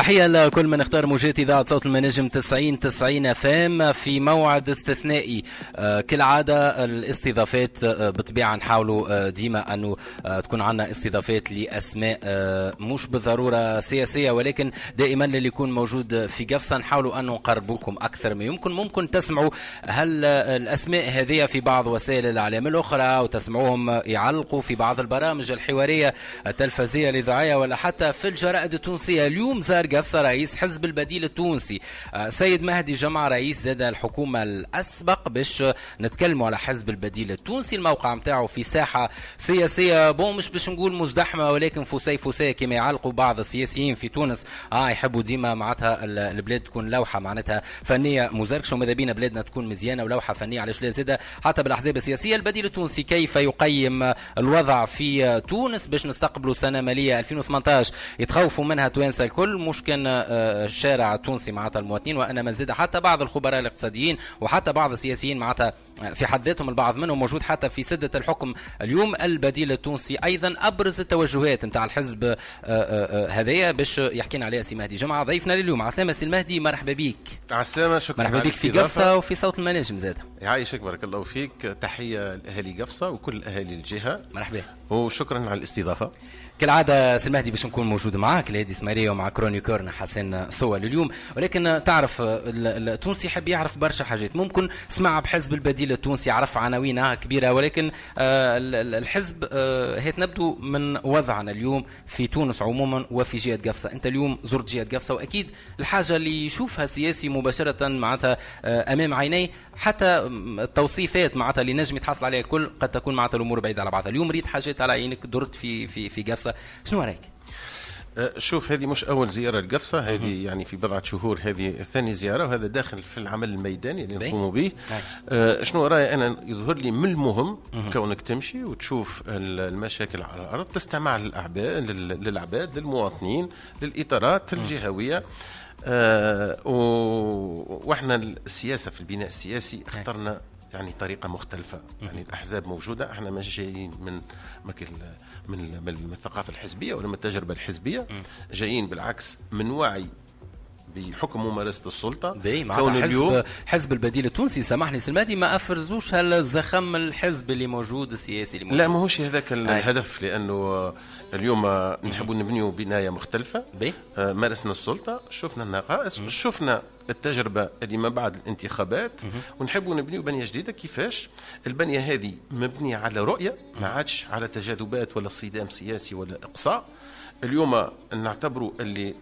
تحية لكل من اختار موجات إذاعة صوت المناجم 90 90 فام في موعد استثنائي. آه، كالعادة الاستضافات آه، بطبيعة نحاولوا آه، ديما أنه تكون عندنا استضافات لأسماء مش بالضرورة سياسية ولكن دائما اللي يكون موجود في قفصة نحاولوا أنه نقربوا لكم أكثر ما يمكن. ممكن تسمعوا هل الأسماء هذه في بعض وسائل الإعلام الأخرى وتسمعوهم يعلقوا في بعض البرامج الحوارية التلفزية الإذاعية ولا حتى في الجرائد التونسية. اليوم زار قفصة رئيس حزب البديل التونسي. آه، سيد مهدي جمعة رئيس زاد الحكومة الأسبق. باش نتكلموا على حزب البديل التونسي الموقع متاعه في ساحة سياسية. bon مش باش نقول مزدحمة ولكن فسيفسائي كما يعلقوا بعض السياسيين في تونس. آه يحبوا ديما معناتها البلاد تكون لوحة معناتها فنية مزركشة وماذا بينا بلادنا تكون مزيانة ولوحة فنية؟ علاش لا زادة؟ حتى بالأحزاب السياسية البديل التونسي كيف يقيم الوضع في تونس؟ باش نستقبلوا سنة مالية 2018 يتخوفوا منها توانسة الكل. مش كان آه، الشارع التونسي معناتها المواطنين وانما زاد حتى بعض الخبراء الاقتصاديين وحتى بعض السياسيين معناتها آه، في حد ذاتهم البعض منهم موجود حتى في سدة الحكم اليوم البديل التونسي. أيضا أبرز التوجهات نتاع الحزب آه، هذايا باش يحكينا عليها سي مهدي. جمعه ضيفنا لليوم عسلامة سي المهدي مرحبا بك عسلامة شكرا مرحبا بك في قفصة وفي صوت المناجم زاد يعيشك بارك الله فيك. تحية لأهالي قفصة وكل أهالي الجهة. مرحبا. وشكرا على الاستضافة. كالعادة سي المهدي باش نكون موجود معاك الهادي اسماعيلية ومع chroniqueur نا حسن سوى اليوم. ولكن تعرف التونسي يحب يعرف برشا حاجات. ممكن سمع بحزب البديل التونسي عرف عناوين كبيرة ولكن آه، الحزب آه، هي نبدو من وضعنا اليوم في تونس عموما وفي جهة قفصة. أنت اليوم زرت جهة قفصة وأكيد الحاجة اللي يشوفها سياسي مباشرة معناتها آه، أمام عينيه حتى التوصيفات معناتها اللي نجم يتحصل عليها الكل قد تكون معناتها الأمور بعيدة على بعضها. اليوم ريت حاجات على عينك درت في في في قفصة. شنو رأيك؟ أه، شوف هذه مش أول زيارة لقفصه هذه يعني في بضعه شهور هذه ثاني زيارة وهذا داخل في العمل الميداني اللي نقوم به. أه شنو رأيي؟ أنا يظهر لي من المهم كونك تمشي وتشوف المشاكل على الأرض تستمع للأعباء للعباد للمواطنين للإطارات الجهوية. آه وإحنا السياسة في البناء السياسي اخترنا يعني طريقة مختلفة. يعني الأحزاب موجودة إحنا مش جايين من من من الثقافة الحزبية ولا من التجربة الحزبية جايين بالعكس من وعي بحكم ممارسة السلطة. كون حزب اليوم حزب البديل التونسي سامحني سلمادي ما أفرزوش هالزخم الحزب اللي موجود السياسي اللي موجود؟ لا ماهوش هذاك الهدف لأنه اليوم نحبوا نبنيوا بناية مختلفة. بي. آه، مارسنا السلطة شفنا النقائص شفنا التجربة اللي ما بعد الانتخابات. ونحبوا نبنيوا بنية جديدة. كيفاش؟ البنية هذه مبنية على رؤية ما عادش على تجاذبات ولا صدام سياسي ولا إقصاء. اليوم نعتبروا اللي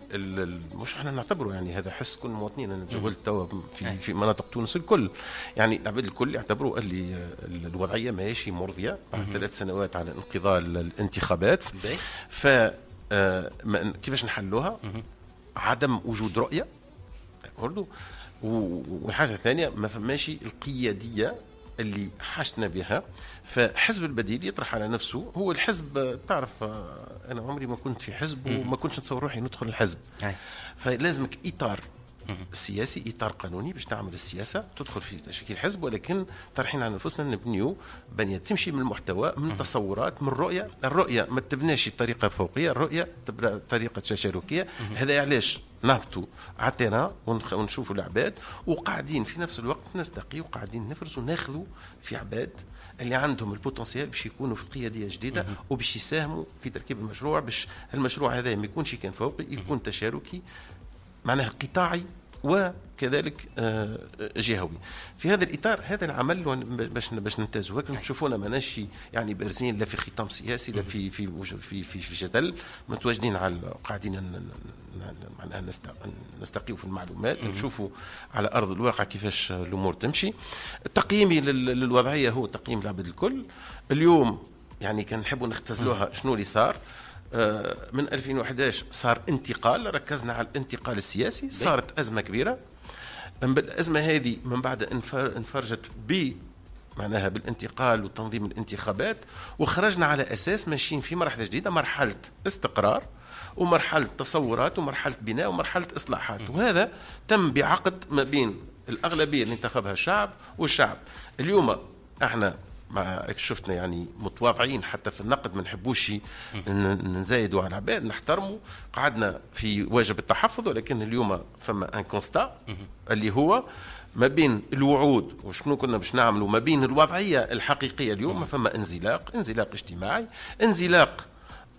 مش إحنا نعتبروا يعني هذا حس كل المواطنين. أنا تجولت توا في في مناطق تونس الكل. يعني العباد الكل يعتبروا اللي الوضعية ماشي مرضية بعد ثلاث سنوات على انقضاء الانتخابات. ف آه، كيفاش نحلوها؟ عدم وجود رؤية برضو. والحاجة الثانية ما فماش القيادية اللي حشنا بها. فحزب البديل يطرح على نفسه. هو الحزب تعرف أنا عمري ما كنت في حزب وما كنتش نتصور روحي ندخل الحزب. فلازمك إطار. سياسي إطار قانوني باش تعمل السياسة تدخل في تشكيل حزب ولكن طرحين على أنفسنا نبنيو بنية تمشي من المحتوى من تصورات من رؤيه الرؤية ما تبناش بطريقة فوقية الرؤية بطريقة تشاركية. هذا علاش؟ نهبطوا على ونشوفوا العباد وقاعدين في نفس الوقت نستقي وقاعدين نفرز وناخذوا في عباد اللي عندهم البوتنسيال باش يكونوا في قيادية جديدة وباش يساهموا في تركيب المشروع باش المشروع هذا ما يكونش كان فوقي يكون تشاركي. معناها قطاعي وكذلك آه، جهوي. في هذا الإطار هذا العمل باش باش ننتهزوا لكن تشوفونا ماناش يعني بارزين لا في خطام سياسي لا في في في في, في جدل متواجدين على قاعدين معناها نستقيوا في المعلومات نشوفوا على أرض الواقع كيفاش الأمور تمشي. تقييمي للوضعية هو تقييم العبد الكل. اليوم يعني كان نحبوا نختزلوها شنو اللي صار. آه، من 2011 صار انتقال ركزنا على الانتقال السياسي صارت أزمة كبيرة. الأزمة هذه من بعد انفرجت ب معناها بالانتقال وتنظيم الانتخابات وخرجنا على أساس ماشيين في مرحلة جديدة مرحلة استقرار ومرحلة تصورات ومرحلة بناء ومرحلة إصلاحات. وهذا تم بعقد ما بين الأغلبية اللي انتخبها الشعب والشعب. اليوم إحنا مع شفتنا يعني متواضعين حتى في النقد ما نحبوش نزايدوا على العباد نحترموا. قعدنا في واجب التحفظ ولكن اليوم فما ان كونستا اللي هو ما بين الوعود وشنو كنا باش نعملوا ما بين الوضعية الحقيقية اليوم فما انزلاق انزلاق اجتماعي انزلاق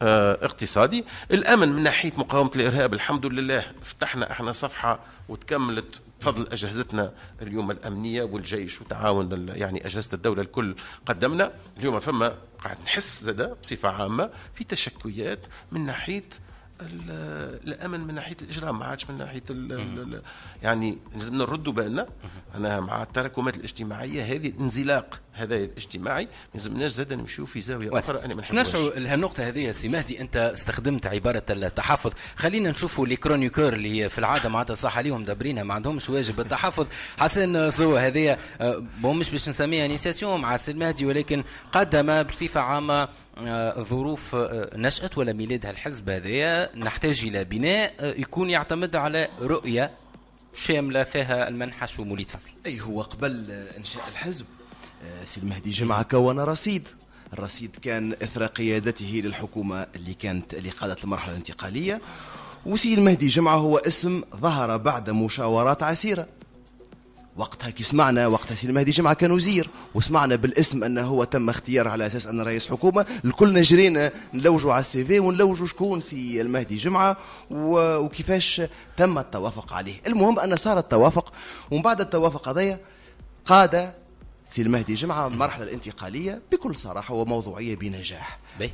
اقتصادي. الأمن من ناحية مقاومة الإرهاب الحمد لله فتحنا إحنا صفحة وتكملت بفضل أجهزتنا اليوم الأمنية والجيش وتعاون يعني أجهزة الدولة الكل قدمنا. اليوم فما قاعد نحس زاد بصفة عامة في تشكيات من ناحية الأمن من ناحية الإجرام ما عادش من ناحية ال يعني لازم نردوا بالنا. أنا مع التراكمات الاجتماعية هذه انزلاق هذا الاجتماعي. ما لازمناش زاد نمشيو في زاوية أخرى أنا ما نرجعوا لهالنقطه هذه سي مهدي أنت استخدمت عبارة التحفظ. خلينا نشوفوا les chroniqueurs اللي في العادة معناتها صح عليهم دابرينها ما عندهمش واجب التحفظ. حسن سوا هذه آه، مش باش نسميها انيسياسيون مع سي المهدي ولكن قدم بصفة عامة آه، ظروف آه، نشأة ولا ميلاد هالحزب هذايا نحتاج إلى بناء يكون يعتمد على رؤية شاملة فيها المنحى ومولي تفضل أي هو قبل إنشاء الحزب. سي المهدي جمعة كون رصيد. الرصيد كان إثر قيادته للحكومة اللي كانت اللي قادت المرحلة الانتقالية. وسي المهدي جمعه هو اسم ظهر بعد مشاورات عسيرة. وقتها كي سمعنا وقتها سي المهدي جمعة كان وزير وسمعنا بالاسم أنه هو تم اختياره على أساس انه رئيس حكومة. الكل جرينا نلوجوا على ال CV ونلوجوا شكون سي المهدي جمعة وكيفاش تم التوافق عليه. المهم أن صار التوافق ومن بعد التوافق هذايا قاد سي المهدي جمعة المرحلة الانتقالية بكل صراحة وموضوعية بنجاح. Bon.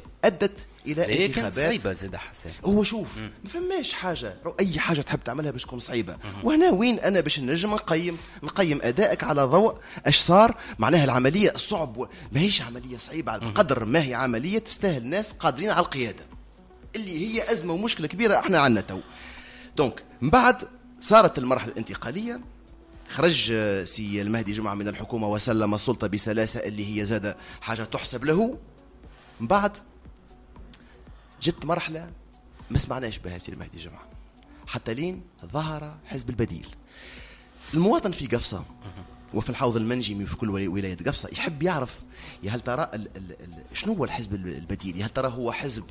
إلى انتخابات. صعيبة زاد حسين هو شوف ما فماش حاجة. أي حاجة تحب تعملها باش تكون صعيبة. مم. وهنا وين أنا باش نجم نقيم نقيم أدائك على ضوء أش صار؟ معناها العملية صعب. و... ما هيش عملية صعيبة بقدر ما هي عملية تستاهل ناس قادرين على القيادة. اللي هي أزمة ومشكلة كبيرة إحنا عندنا تو. donc من بعد صارت المرحلة الانتقالية. خرج سي المهدي جمعة من الحكومة وسلم السلطة بسلاسة اللي هي زاد حاجة تحسب له. من بعد جت مرحلة ما سمعناش بها سي المهدي جمعة حتى لين ظهر حزب البديل. المواطن في قفصة وفي الحوض المنجمي وفي كل ولاية قفصة يحب يعرف يا هل ترى شنو هو الحزب البديل؟ يا هل ترى هو حزب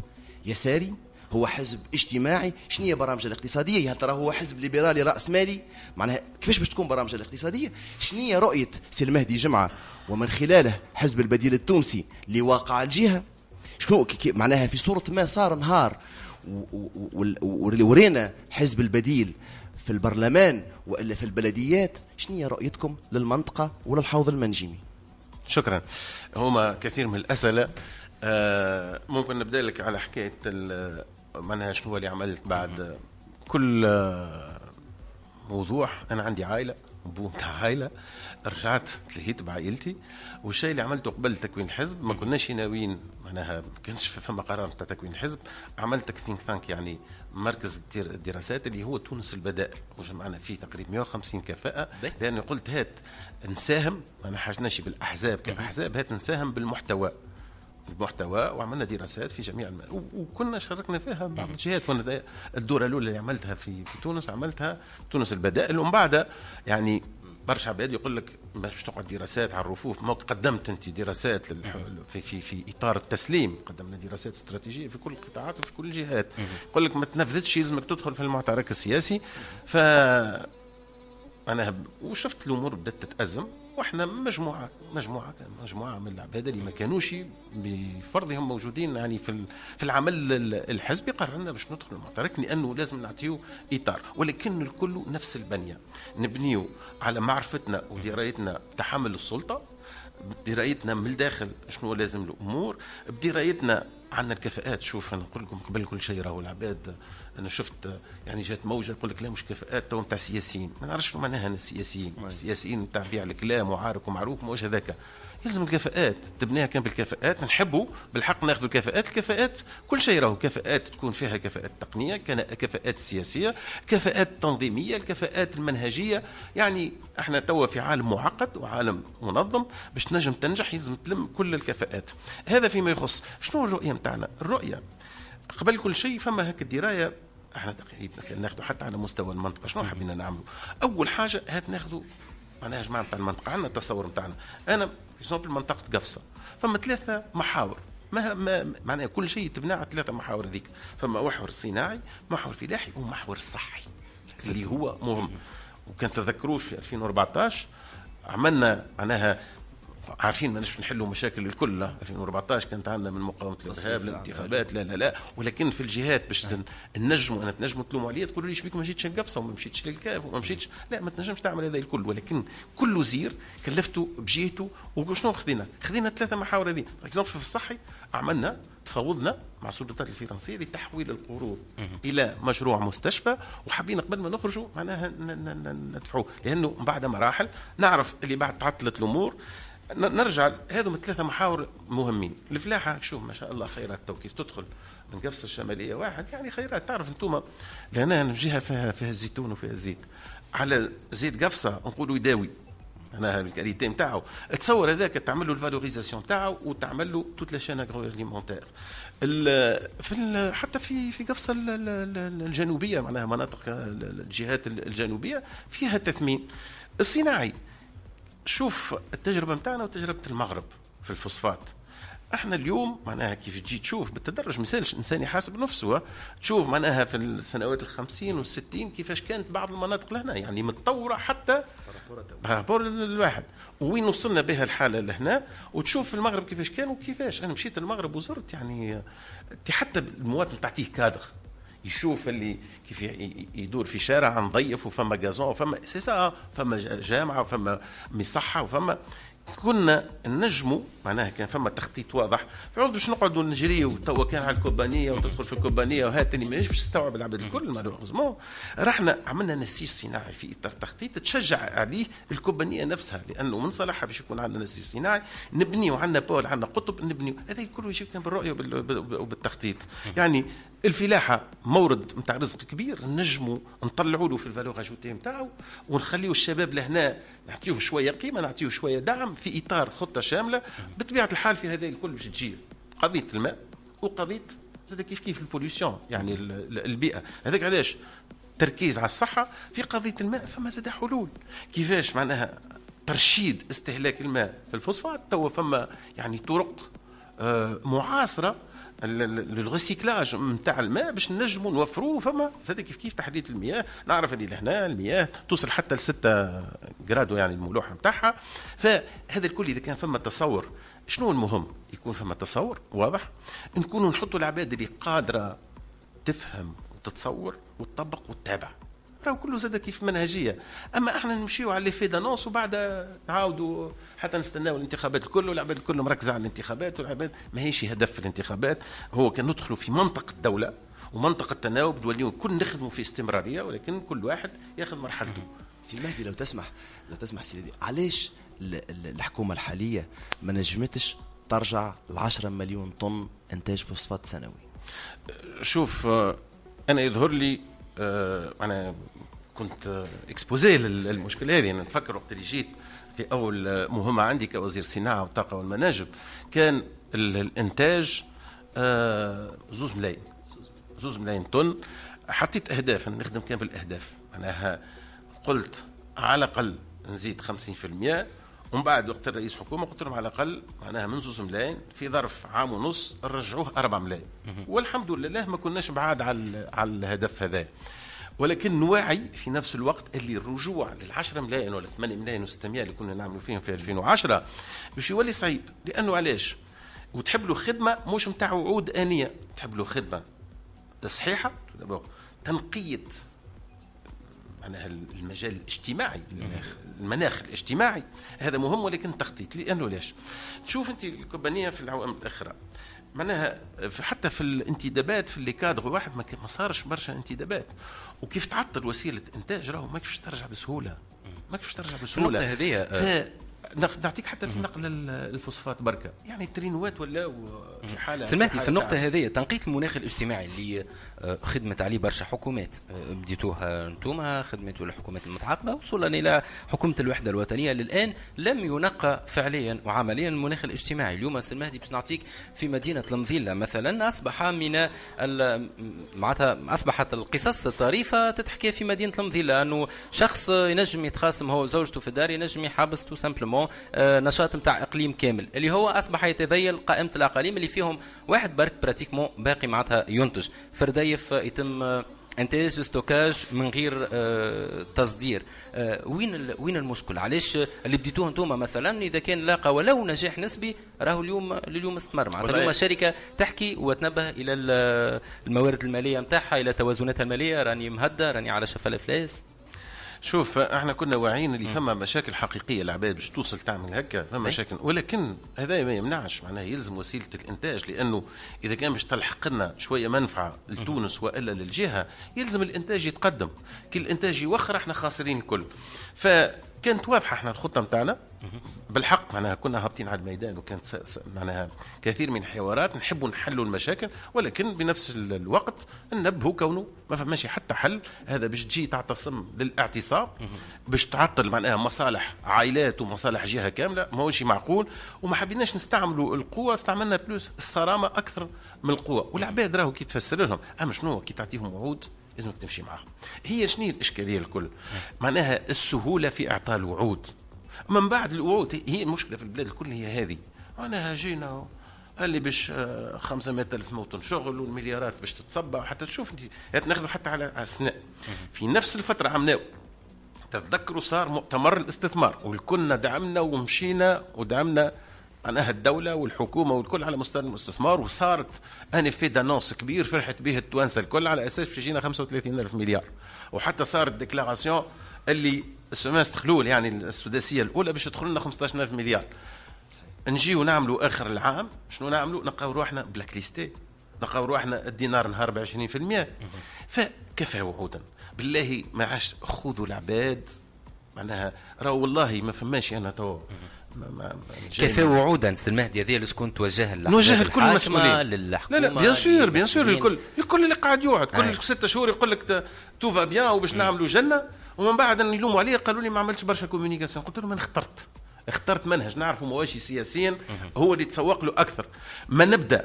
يساري؟ هو حزب اجتماعي؟ شنو هي برامج الاقتصادية؟ هل ترى هو حزب ليبرالي رأس مالي؟ معناها كيفاش باش تكون برامج الاقتصادية؟ شنو هي رؤية سي المهدي جمعه ومن خلاله حزب البديل التونسي لواقع الجهة شنو معناها في صورة ما صار نهار ورينا حزب البديل في البرلمان وإلا في البلديات شنو هي رؤيتكم للمنطقة وللحوض المنجمي؟ شكرا. هما كثير من الأسئلة. آه ممكن نبدأ لك على حكاية معناها شنو اللي عملت بعد كل موضوع. أنا عندي عائلة. père تاع عائلة رجعت تلهيت بعائلتي والشيء اللي عملته قبل تكوين الحزب ما كناش ناويين معناها ما كانش فما قرار نتاع تكوين الحزب عملت think tank يعني مركز الدراسات اللي هو تونس البدائل. وجمعنا فيه تقريبا 150 كفاءة. لاني قلت هات نساهم. ما حاجناش بالأحزاب. كأحزاب هات نساهم بالمحتوى. المحتوى وعملنا دراسات في جميع الم... وكنا شاركنا فيها بعض الجهات. وأنا الدوره الأولى اللي عملتها في في تونس عملتها تونس البدائل. ومن بعد يعني برشا عباد يقول لك باش تقعد دراسات على الرفوف. ما قدمت أنت دراسات. في في في إطار التسليم. قدمنا دراسات استراتيجية في كل القطاعات وفي كل الجهات يقول لك ما تنفذتش يلزمك تدخل في المعترك السياسي. ف أنا وشفت الأمور بدأت تتأزم. وإحنا مجموعة مجموعة مجموعة من العباد اللي ما كانوش بفرضهم موجودين يعني في في العمل الحزبي قررنا باش ندخل المعترك لأنه لازم نعطيه إطار. ولكن الكل نفس البنية. نبنيو على معرفتنا ودرايتنا تحمل السلطة بدرايتنا من الداخل شنو لازم الأمور بدرايتنا عندنا الكفاءات. شوف أنا نقول لكم قبل كل شيء راهو العباد أنا شفت يعني جات موجة يقول لك لا مش كفاءات تو نتاع سياسيين. ما نعرفش شنو معناها السياسيين السياسيين نتاع بيع الكلام وعارك ومعروف مش هذاك. يلزم الكفاءات تبنيها كان بالكفاءات نحبوا بالحق ناخذ الكفاءات الكفاءات كل شيء راهو. كفاءات تكون فيها كفاءات تقنية كفاءات سياسية كفاءات تنظيمية الكفاءات المنهجية. يعني إحنا توا في عالم معقد وعالم منظم باش تنجم تنجح يلزم تلم كل الكفاءات. هذا فيما يخص شنو الرؤية نتاعنا الرؤية قبل كل شيء فما هيك الدراية إحنا تقريبا ناخذ حتى على مستوى المنطقة شنو حبينا نعملوا؟ أول حاجة هات ناخذوا معناها جماعة نتاع المنطقة عندنا التصور نتاعنا. أنا اكزومبل منطقة قفصة فما ثلاثة محاور. ما, ما معناها كل شيء تبنى على ثلاثة محاور هذيك. فما محور صناعي محور فلاحي ومحور صحي. اللي هو مهم. وكان تذكروش في 2014 عملنا معناها عارفين ما نحلوا مشاكل الكل 2014 كانت عندنا من مقاومة الإرهاب الانتخابات لا لا لا. ولكن في الجهات باش نجموا أنا تنجموا تلوموا عليا تقولوا لي شبيك ما جيتش لقفصة وما مشيتش للكاف وما مشيتش. لا ما تنجمش تعمل هذا الكل. ولكن كل وزير كلفته بجهته وشنو خذينا؟ خذينا ثلاثة محاور هذه exemple في الصحي عملنا تفاوضنا مع السلطات الفرنسية لتحويل القروض إلى مشروع مستشفى وحابين قبل ما نخرجوا معناها ندفعوه. لأنه بعد مراحل نعرف اللي بعد تعطلت الأمور نرجع هذو ثلاثة محاور مهمين. الفلاحة شوف ما شاء الله خيرات تو كيف تدخل من قفصة الشمالية واحد يعني خيرات. تعرف أنتم لأن جهة فيها فيها الزيتون وفيها الزيت. على زيت قفصة نقولوا يداوي. أنا ال qualité نتاعو. تصور هذاك تعمل له ال valorisation نتاعو وتعمل له toute la chaîne agroalimentaire في حتى في في قفصة الجنوبية معناها مناطق الجهات الجنوبية فيها تثمين. الصناعي. شوف التجربة نتاعنا وتجربة المغرب في الفوسفات. إحنا اليوم معناها كيف تجي تشوف بالتدرج ما الانسان يحاسب نفسه تشوف معناها في السنوات الخمسين والستين كيفاش كانت بعض المناطق لهنا يعني متطورة حتى par rapport الواحد. وين وصلنا بها الحالة لهنا؟ وتشوف في المغرب كيفاش كان وكيفاش. أنا مشيت المغرب وزرت يعني حتى المواطن تعطيه كادر. يشوف اللي كيف يدور في شارع نظيف وفما gazon وفما ceci ça فما جامعة وفما مصحة وفما كنا نجموا معناها كان فما تخطيط واضح. في باش نقعدوا نجريو توا كان على الكوبانية وتدخل في الكوبانية وهاذي ماهيش باش تستوعب العباد الكل malheureusement رحنا عملنا نسيج صناعي في إطار تخطيط تشجع عليه الكوبانية نفسها لأنه من صلاحها باش يكون عندنا نسيج صناعي نبنيو عندنا pôle عندنا قطب نبنيو. هذا كله يجي كان بالرؤية وبالتخطيط. يعني الفلاحة مورد نتاع رزق كبير نجموا نطلعوا له في ال valeur ajoutée نتاعو ونخليو الشباب لهنا نعطيوه شوية قيمة نعطيوه شوية دعم في إطار خطة شاملة بطبيعة الحال في هذا الكل باش تجي قضية الماء وقضية زاد كيف كيف ال pollution يعني البيئة. هذاك علاش تركيز على الصحة في قضية الماء فما زاد حلول. كيفاش معناها ترشيد استهلاك الماء في الفوسفات؟ توا فما يعني طرق آه، معاصره ال recyclage نتاع الماء باش نجموا نوفروه فما زاد كيف كيف تحديد المياه؟ نعرف اللي لهنا المياه توصل حتى ل 6 grades يعني الملوحة نتاعها فهذا الكل إذا كان فما تصور شنو المهم؟ يكون فما تصور واضح؟ نكونوا نحطوا العباد اللي قادرة تفهم وتتصور وتطبق وتتابع. راهو كله زاد كيف منهجية. أما إحنا نمشيو على effet d'annonce وبعد نعاودوا حتى نستناو الانتخابات الكل والعباد الكل مركزة على الانتخابات والعباد ماهيش هدف في الانتخابات. هو كان ندخلوا في منطقة الدولة ومنطقة تناوب توليو كل نخدموا في استمرارية ولكن كل واحد ياخذ مرحلته. سي مهدي لو تسمح لو تسمح سيدي علاش الحكومة الحالية ما نجمتش ترجع ل 10 مليون طن إنتاج فوسفات سنوي؟ شوف أنا يظهر لي آه، أنا كنت exposé للمشكلة هذه. أنا نتفكر وقت اللي جيت في أول مهمة عندي كوزير صناعة والطاقة والمناجم كان الإنتاج آه، زوز ملايين. زوز ملايين طن. حطيت أهداف نخدم كان بالأهداف معناها قلت على الأقل نزيد 50% ومن بعد وقت الرئيس حكومة قلت لهم على الأقل معناها من زوز ملايين في ظرف عام ونص نرجعوه 4 ملايين. والحمد لله ما كناش بعاد على على الهدف هذا. ولكن نواعي في نفس الوقت اللي الرجوع لل 10 ملايين ولا 8 ملايين و600 اللي كنا نعملوا فيهم في 2010 باش يولي صعيب. لأنه علاش؟ وتحب له خدمة مش نتاع وعود آنية. تحب له خدمة صحيحة تنقية معناها المجال الاجتماعي المناخ المناخ الاجتماعي. هذا مهم ولكن تخطيط لأنه ليش؟ تشوف أنت الكوبانية في العوامل الأخرى. معناها حتى في الانتدابات في اللي كادغ واحد ما صارش برشا انتدابات. وكيف تعطل وسيلة إنتاج؟ راهو ما كيفش ترجع بسهولة. ما كيفش ترجع بسهولة. هذه نعطيك حتى في نقل الفوسفات بركة. يعني الترينوات ولاو في حاله سمعتي في النقطة هذه تنقية المناخ الاجتماعي اللي آه، خدمت عليه برشا حكومات. آه، بديتوها أنتم خدمته الحكومات المتعاقبة وصولا إلى حكومة الوحدة الوطنية. للآن لم ينقى فعليا وعمليا المناخ الاجتماعي. اليوم سي المهدي باش نعطيك في مدينة المظيلة مثلا أصبح من معناتها أصبحت القصص الطريفة تتحكي في مدينة المظيلة أنه شخص ينجم يتخاصم هو وزوجته في الدار ينجم يحبس tout simplement نشاط نتاع إقليم كامل. اللي هو أصبح يتذيل قائمة الأقاليم اللي فيهم واحد برك pratiquement باقي معناتها ينتج. في الرديف يتم إنتاج stockage من غير آه، تصدير. آه، وين وين المشكل؟ علاش اللي بديتوه أنتم مثلا إذا كان لاقى ولو نجاح نسبي راهو اليوم اليوم استمر. معناتها اليوم الشركة تحكي وتنبه إلى الموارد المالية نتاعها إلى توازناتها المالية. راني مهددة راني على شفا الإفلاس. شوف إحنا كنا واعيين اللي فما مشاكل حقيقية العباد باش توصل تعمل هكا فما مشاكل. ولكن هذا ما يمنعش معناها يلزم وسيلة الإنتاج لأنه إذا كان باش تلحق لنا شوية منفعة لتونس وإلا للجهة يلزم الإنتاج يتقدم. كي الإنتاج يوخر إحنا خاسرين الكل. ف كانت واضحة إحنا الخطة نتاعنا بالحق معناها كنا هابطين على الميدان وكانت معناها كثير من الحوارات نحبوا نحلوا المشاكل ولكن بنفس الوقت ننبهوا كونه ما فماش حتى حل هذا باش تجي تعتصم للاعتصام باش تعطل معناها مصالح عائلات ومصالح جهة كاملة ما هوش معقول وما حبيناش نستعملوا القوة استعملنا بلوس الصرامة أكثر من القوة. والعباد راهو كي تفسر لهم أما شنو كي تعطيهم وعود لازمك تمشي معاهم هي شنو الإشكالية الكل؟ معناها السهولة في إعطاء الوعود. من بعد الوعود هي المشكلة في البلاد الكل هي هذه. معناها جينا قال لي باش 500 ألف موطن شغل والمليارات باش تتصبى حتى تشوف انت ناخذوا حتى على السناء في نفس الفترة عملناه تتذكروا صار مؤتمر الاستثمار والكلنا دعمنا ومشينا ودعمنا معناها الدولة والحكومة والكل على مستوى الاستثمار وصارت un effet d'annonce كبير فرحت به التوانسة الكل على أساس باش يجينا 35 ألف مليار. وحتى صارت déclaration اللي السمستر الأول يعني السداسية الأولى باش يدخل لنا 15 ألف مليار. نجيو نعملوا آخر العام شنو نعملوا؟ نلقاو روحنا blacklistés نلقاو روحنا الدينار نهار ب 20% فكفى وعودا. بالله ما عادش خذوا العباد معناها راهو والله ما فماش أنا تو. كيف وعودا المهدي هذه اللي شكون توجه نوجه الكل مسؤولين للحكومه لا لا bien sûr bien sûr الكل الكل اللي قاعد يقعد كل ستة شهور يقول لك tout va bien وباش نعملوا جنة. ومن بعد نلوموا عليه قالوا لي ما عملتش برشا communication قلت لهم أنا اخترت. اخترت منهج. نعرفوا مواشي سياسيا هو اللي تسوق له أكثر. ما نبدأ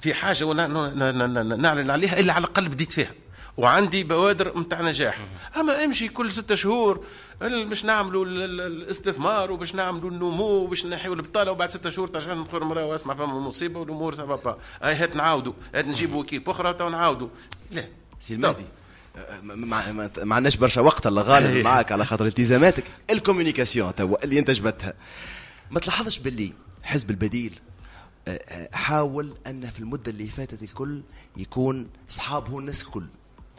في حاجة ونعلن عليها إلا على الأقل بديت فيها. وعندي بوادر نتاع نجاح. أما امشي كل ستة شهور باش نعملوا الاستثمار وباش نعملوا النمو وباش نحيوا البطالة وبعد ستة شهور ترجع نقول مرة واسمع فما مصيبة والأمور سافا با. هاي هات نعاودوا هات نجيبوا équipe أخرى تو نعاودوا لا سي المهدي. ما, ما عندناش برشا وقت الله غالب إيه. معك على خاطر التزاماتك. ال communication توا اللي أنت جبتها. ما تلاحظش باللي حزب البديل آه، آه، حاول أن في المدة اللي فاتت الكل يكون صحابه الناس الكل.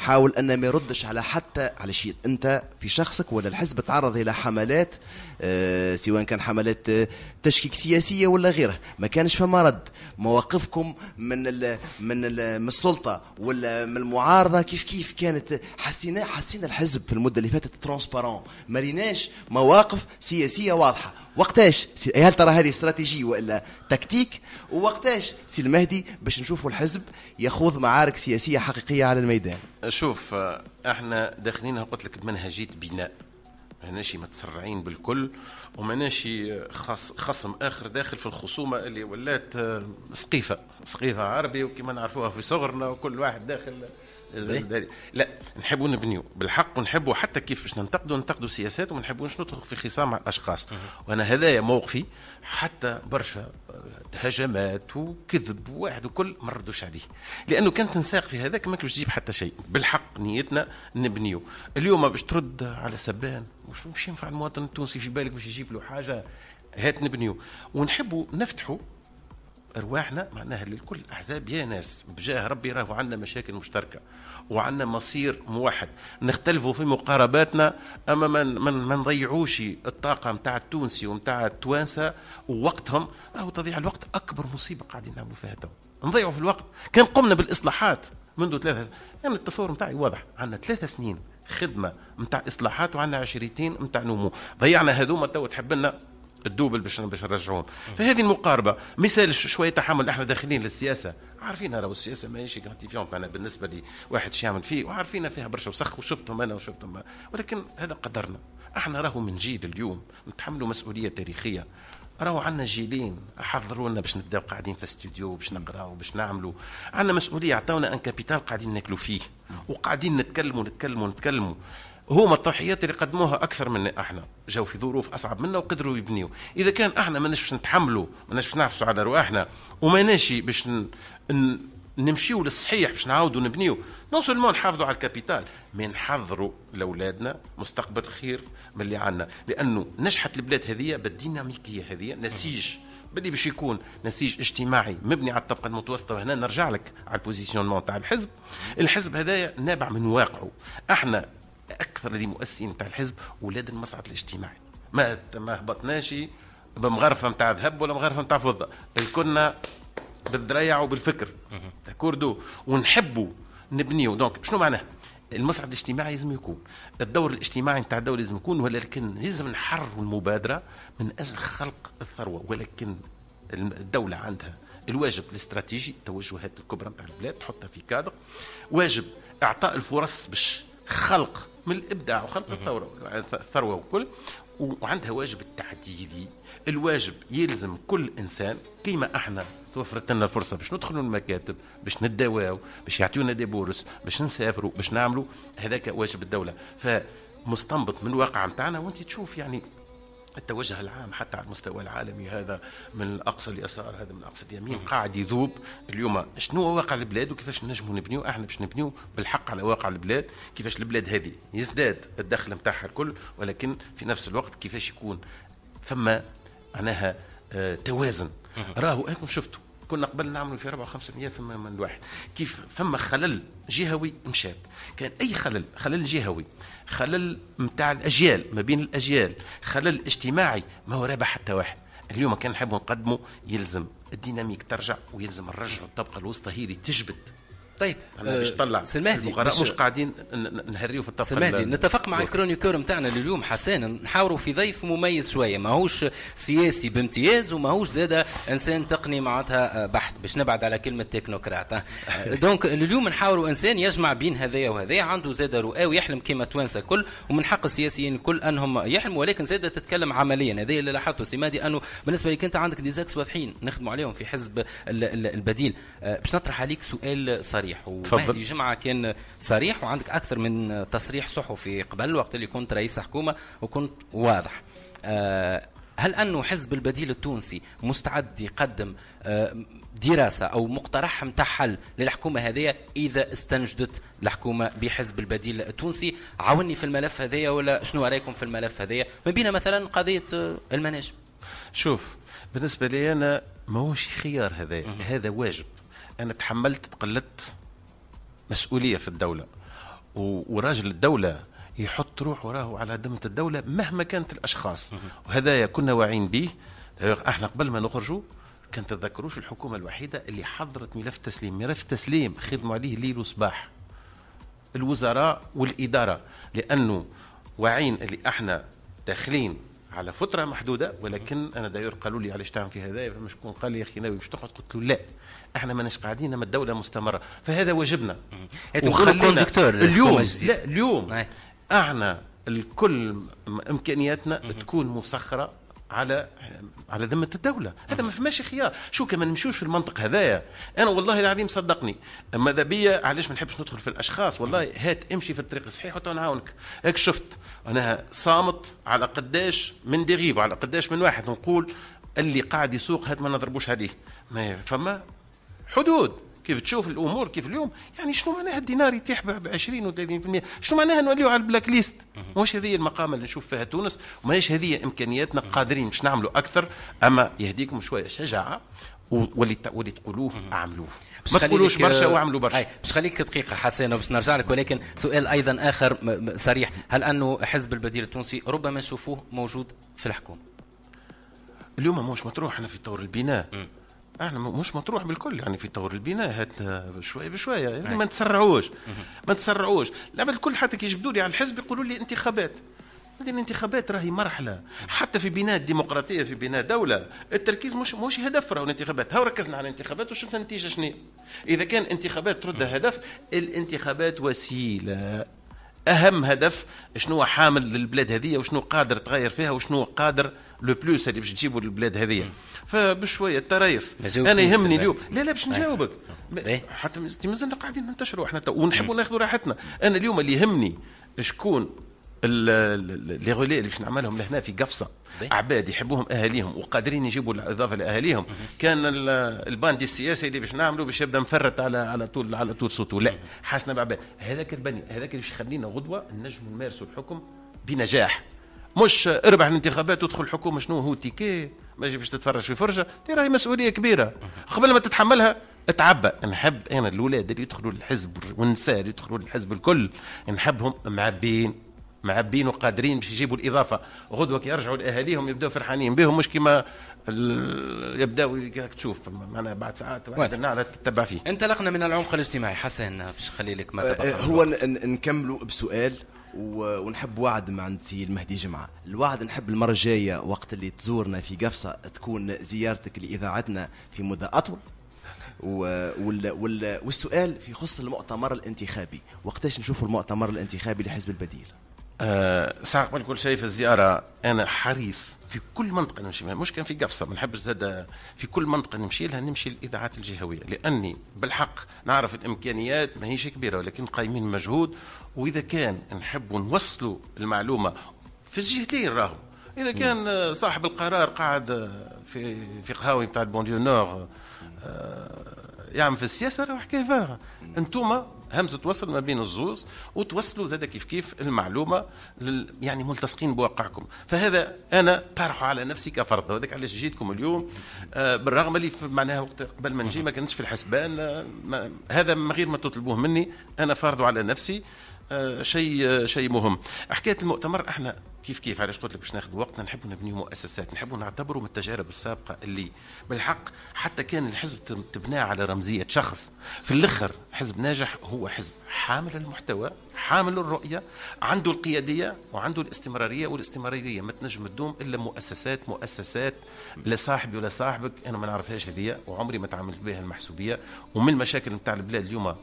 حاول أن ما يردش على حتى على شيء أنت في شخصك ولا الحزب تعرض إلى حملات آه سواء كان حملات آه تشكيك سياسية ولا غيرها. ما كانش فما رد. مواقفكم من ال من ال من السلطة ولا من المعارضة كيف كيف كانت؟ حسينا حسينا الحزب في المدة اللي فاتت ترونسبارون ما ريناش مواقف سياسية واضحة. وقتاش هل ترى هذه استراتيجية وإلا تكتيك؟ ووقتاش سي المهدي باش نشوفوا الحزب يخوض معارك سياسية حقيقية على الميدان. شوف إحنا داخلين قلت لك بمنهجية بناء. ماناش متسرعين بالكل وماناش خص خصم آخر داخل في الخصومة اللي ولات سقيفة سقيفة عربي وكما نعرفوها في صغرنا وكل واحد داخل لا نحبوا نبنيو بالحق ونحبوا حتى كيف باش ننتقدوا ننتقدوا سياسات وما نحبوش ندخل في خصام مع اشخاص وأنا هذايا موقفي حتى برشا هجمات وكذب واحد وكل ما نردوش عليه. لأنه كانت نساق في هذاك ما باش تجيب حتى شيء. بالحق نيتنا نبنيو. اليوم باش ترد على سبان مش ينفع المواطن التونسي في بالك باش يجيب له حاجة؟ هات نبنيو. ونحبوا نفتحوا أرواحنا معناها للكل. الاحزاب يا ناس بجاه ربي راهو عندنا مشاكل مشتركة وعندنا مصير موحد. نختلفوا في مقارباتنا أما ما من ما نضيعوش الطاقة نتاع التونسي ونتاع التوانسة ووقتهم راهو تضييع الوقت أكبر مصيبة قاعدين نعملوا فيها تو نضيعوا في الوقت. كان قمنا بالإصلاحات منذ ثلاثة يعني التصور نتاعي واضح. عندنا ثلاثة سنين خدمة نتاع إصلاحات وعندنا عشريتين نتاع نمو. ضيعنا هذوما تو تحب لنا ال double باش باش نرجعوهم. فهذه المقاربة مثال شوية تحمل إحنا داخلين للسياسة. عارفين راهو السياسة ماهيش gratifiante أنا بالنسبة لي واحد شي يعمل فيه وعارفين فيها برشا وسخ وشفتهم أنا وشفتهم ولكن هذا قدرنا. إحنا راهو من جيل اليوم نتحملوا مسؤولية تاريخية. راهو عندنا جيلين حضروا لنا باش نبداو قاعدين في استوديو باش نقراو باش نعملوا. عندنا مسؤولية عطاونا un capital قاعدين ناكلوا فيه. وقاعدين نتكلموا نتكلموا نتكلموا. هما التضحيات اللي قدموها أكثر منا أحنا. جاو في ظروف أصعب منا وقدروا يبنيوا إذا كان أحنا ما باش نتحملوا ما باش نعفسوا على رواحنا وما ناشي باش ن... ن... نمشيو للصحيح باش نعاودوا نبنيو. non seulement نحافظوا على ال capital mais نحضروا لأولادنا مستقبل خير من اللي عندنا. لأنه نجحت البلاد هذه بالديناميكية هذه نسيج. بدي باش يكون نسيج اجتماعي مبني على الطبقة المتوسطة. وهنا نرجع لك على ال positionnement تاع الحزب. الحزب هذايا نابع من واقعه. أحنا أكثر اللي مؤسسين تاع الحزب ولاد المصعد الاجتماعي. ما ما هبطناش بمغرفة نتاع ذهب ولا مغرفة نتاع فضة. الكلنا بالذريع وبالفكر. d'accord ونحبوا نبنيو. donc شنو معناه؟ المصعد الاجتماعي لازم يكون. الدور الاجتماعي نتاع الدولة لازم يكون ولكن لازم نحرروا المبادرة من أجل خلق الثروة. ولكن الدولة عندها الواجب الاستراتيجي التوجهات الكبرى نتاع البلاد تحطها في كادر. واجب إعطاء الفرص باش خلق من الإبداع وخلق الثورة الثروة وكل. وعندها واجب التعديلي الواجب يلزم كل إنسان كيما أحنا توفرت لنا الفرصة باش ندخلوا المكاتب باش نداواو باش يعطيونا دي بورس باش نسافروا باش نعملوا هذاك واجب الدولة. فمستنبط من الواقع نتاعنا وانت تشوف يعني التوجه العام حتى على المستوى العالمي هذا من اقصى اليسار هذا من أقصى اليمين قاعد يذوب اليوم. شنو هو واقع البلاد وكيفاش نجموا نبنيو؟ أحنا باش نبنيو بالحق على واقع البلاد كيفاش البلاد هذه يزداد الدخل نتاعها الكل ولكن في نفس الوقت كيفاش يكون؟ فما معناها آه توازن. راهو أنكم شفتوا كنا قبل نعملوا في 4 5 من الواحد كيف؟ ثم خلل جهوي مشات. كان أي خلل؟ خلل جهوي. خلل نتاع الأجيال ما بين الأجيال. خلل اجتماعي ما هو رابح حتى واحد. اليوم كان نحب نقدمه يلزم ال dynamique ترجع ويلزم نرجعوا الطبقه الوسطى هي اللي تجبد. طيب أنا باش طلع سي المهدي الفقراء مش قاعدين نهريو في الطبقه سي المهدي نتفق مع ال chroniqueur نتاعنا لليوم حسان نحاوروا في ضيف مميز شوية ماهوش سياسي بامتياز وماهوش زاده إنسان تقني معناتها بحت باش نبعد على كلمة تكنوقراط. donc اليوم نحاوروا إنسان يجمع بين هذايا وهذايا عنده زاده رؤى ويحلم كما توانسة الكل ومن حق السياسيين الكل أنهم يحلموا ولكن زاده تتكلم عمليا. هذا اللي لاحظته سمادي أنه بالنسبة لك أنت عندك des axes واضحين نخدموا عليهم في حزب البديل. باش نطرح عليك سؤال صريح. ومهدي جمعة كان صريح وعندك أكثر من تصريح صحفي قبل وقت اللي كنت رئيس حكومة وكنت واضح. أه هل أنه حزب البديل التونسي مستعد يقدم دراسة أو مقترح متاع حل للحكومة هذه إذا استنجدت الحكومة بحزب البديل التونسي؟ عاوني في الملف هذايا ولا شنو رأيكم في الملف هذايا ما بين مثلا قضية المناجم. شوف بالنسبة لي أنا ماهوش خيار هذا هذا واجب. أنا تحملت تقلدت مسؤولية في الدولة. وراجل الدولة يحط روح وراه على ذمه الدولة مهما كانت الأشخاص. وهذا كنا واعيين به. إحنا قبل ما نخرجوا كان تتذكروش الحكومة الوحيدة اللي حضرت ملف تسليم. ملف تسليم خدموا عليه ليل وصباح الوزراء والإدارة. لأنه واعيين اللي إحنا داخلين على فترة محدودة ولكن أنا داير قالوا لي علاش تعمل في هذا؟ فما شكون قال لي يا أخي ناوي باش تقعد؟ قلت له لا إحنا ماناش قاعدين أما الدولة مستمرة. فهذا واجبنا وخلينا اليوم لا اليوم إحنا الكل إمكانياتنا تكون مسخرة. على على ذمة الدولة. هذا ما فماش خيار. شو كما نمشوش في المنطق هذايا. أنا والله العظيم صدقني. ماذا بيا؟ علاش ما نحبش ندخل في الأشخاص؟ والله هات امشي في الطريق الصحيح وتو نعاونك هيك شفت. أنا صامت على قداش من dérive على قداش من واحد. نقول اللي قاعد يسوق هات ما نضربوش عليه. ما فما حدود. كيف تشوف الأمور كيف اليوم؟ يعني شنو معناها الدينار يتيح ب 20 و 30% شنو معناها نوليو على ال blacklist؟ مش هذه المقامه اللي نشوف فيها تونس؟ وماهيش هذه إمكانياتنا قادرين باش نعملوا أكثر أما يهديكم شوية شجاعة واللي واللي تقولوه أعملوه. ما تقولوش برشا واعملوا برشا. باش خليك دقيقة حسين وباش نرجع لك ولكن سؤال أيضا آخر صريح. هل أنه حزب البديل التونسي ربما نشوفوه موجود في الحكومة؟ اليوم مش مطروح إحنا في طور البناء. م. إحنا مش مطروح بالكل يعني في طور البناء هات بشويه بشوية يعني ما نتسرعوش ما نتسرعوش لا الكل حتى كي يجبدوا لي على الحزب يقولوا لي انتخابات. الانتخابات راهي مرحلة. حتى في بناء الديمقراطية في بناء دولة التركيز مش مش هدف راهو الانتخابات. هاو ركزنا على الانتخابات وشفنا النتيجة شنو إذا كان انتخابات ترد هدف الانتخابات وسيلة. أهم هدف شنو حامل للبلاد هذه وشنو قادر تغير فيها وشنو قادر لو بلوس اللي باش تجيبوا للبلاد هذه فبشوية التريث أنا يهمني اليوم. لا لا باش نجاوبك. حتى مازلنا قاعدين ننتشروا إحنا ونحبوا ناخذوا راحتنا. أنا اليوم اللي يهمني شكون لي غولي اللي باش نعملهم لهنا في قفصة. عباد يحبوهم أهاليهم وقادرين يجيبوا الإضافة لأهاليهم. كان الباندي السياسي اللي باش نعمله باش يبدأ مفرط على على طول على طول صوته. لا حاجنا بعباد. هذاك البني هذاك اللي باش يخلينا غدوة نجم نمارسوا الحكم بنجاح. مش اربح الانتخابات وتدخل الحكومة شنو هو تيكي؟ ما باش تتفرج في فرجة. دي راهي مسؤولية كبيرة. قبل ما تتحملها اتعبى. نحب أنا الاولاد اللي يدخلوا للحزب والنساء اللي يدخلوا للحزب الكل نحبهم معبين معبين وقادرين باش يجيبوا الإضافة. غدوة كي يرجعوا لأهاليهم يبداو فرحانين بهم مش كما يبداو تشوف معنا بعد ساعات واحد تتبع فيه. انطلقنا من العمق الاجتماعي. حسن باش نخلي لك ما أه هو نكملوا بسؤال. ونحب وعد مع انتي المهدي جمعة. الوعد نحب المرة الجاية وقت اللي تزورنا في قفصة تكون زيارتك لإذاعتنا في مدة أطول. وال وال والسؤال في خص المؤتمر الانتخابي. وقتاش نشوفوا المؤتمر الانتخابي لحزب البديل؟ أه ساعة قبل كل شيء في الزيارة. أنا حريص في كل منطقة نمشي مش كان في قفصة ما نحبش زاد في كل منطقة نمشي لها نمشي للإذاعات الجهوية. لأني بالحق نعرف الإمكانيات ما هيش كبيرة ولكن قايمين مجهود. وإذا كان نحبوا نوصلوا المعلومة في الجهتين راهو. إذا كان صاحب القرار قاعد في في قهاوي بتاع البونديو نور أه يعمل في السياسة راه حكاية فارغة. أنتوما همزه توصل ما بين الزوز وتوصلوا زاد كيف كيف المعلومة لل يعني ملتصقين بواقعكم. فهذا أنا طرحه على نفسي كفرض وهذاك علاش جيتكم اليوم. آه بالرغم اللي معناها وقت قبل ما نجي ما كانتش في الحسبان آه ما هذا من غير ما تطلبوه مني. أنا فرضه على نفسي. آه شيء شيء مهم. حكاية المؤتمر إحنا كيف كيف؟ علاش قلت لك باش ناخذ وقتنا نحب نبنيو مؤسسات نحب نعتبروا من التجارب السابقة اللي بالحق حتى كان الحزب تبنى على رمزية شخص. في الأخر حزب ناجح هو حزب حامل المحتوى حامل الرؤية عنده القيادية وعنده الاستمرارية والاستمرارية ما تنجم تدوم إلا مؤسسات مؤسسات لا صاحبي ولا صاحبك أنا ما نعرفهاش هذه وعمري ما تعاملت بها المحسوبية. ومن المشاكل نتاع البلاد اليوم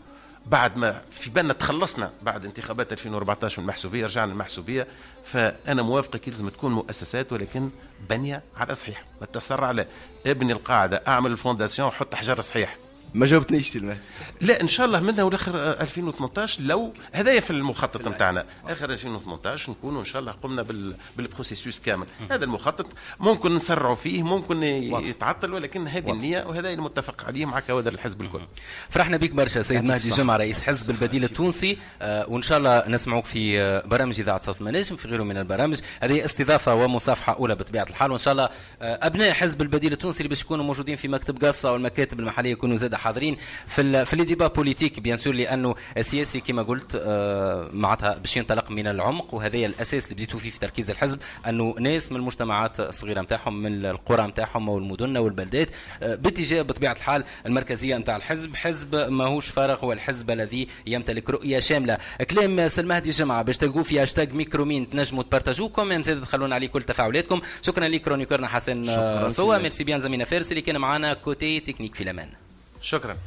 بعد ما في بالنا تخلصنا بعد انتخابات 2014 من المحسوبية رجعنا المحسوبية. فأنا موافقك يلزم تكون مؤسسات ولكن بنية على صحيح. ما تسرع لا ابني القاعدة أعمل ال fondation وحط حجر صحيح. ما جاوبتنيش سلمان لا إن شاء الله منا ولاخر 2018 لو هذايا في المخطط نتاعنا. آخر 2018 نكونوا إن شاء الله قمنا بال processus كامل. هذا المخطط ممكن نسرعوا فيه ممكن يتعطل ولكن هذه النية وهذا المتفق عليه مع كوادر الحزب الكل. فرحنا بك برشا سيد مهدي جمعة رئيس حزب البديل التونسي. آه وإن شاء الله نسمعوك في آه، برامج إذاعة صوت مناجم في غيره من البرامج. هذه استضافة ومصافحة أولى بطبيعة الحال. وإن شاء الله آه أبناء حزب البديل التونسي اللي باش يكونوا موجودين في مكتب قفصة والمكاتب المحلية يكونوا زاد حاضرين في في les débats politiques bien sûr لأنه السياسي كما قلت آه، معناتها باش ينطلق من العمق وهذا الأساس اللي بديتوا فيه في تركيز الحزب أنه ناس من المجتمعات الصغيرة نتاعهم من القرى نتاعهم والمدن والبلدات آه، باتجاه بطبيعة الحال المركزية نتاع الحزب حزب ماهوش فارغ هو الحزب الذي يمتلك رؤية شاملة. كلام سي المهدي الجمعه باش تلقوا في هاشتاج ميكرومين تنجموا تبارتاجوا comment زاد تخلونا عليه كل تفاعلاتكم. شكرا لك chroniqueur نا حسن سوا. merci bien زميلنا فارس اللي كان معنا côté technique في الأمان. شكرا.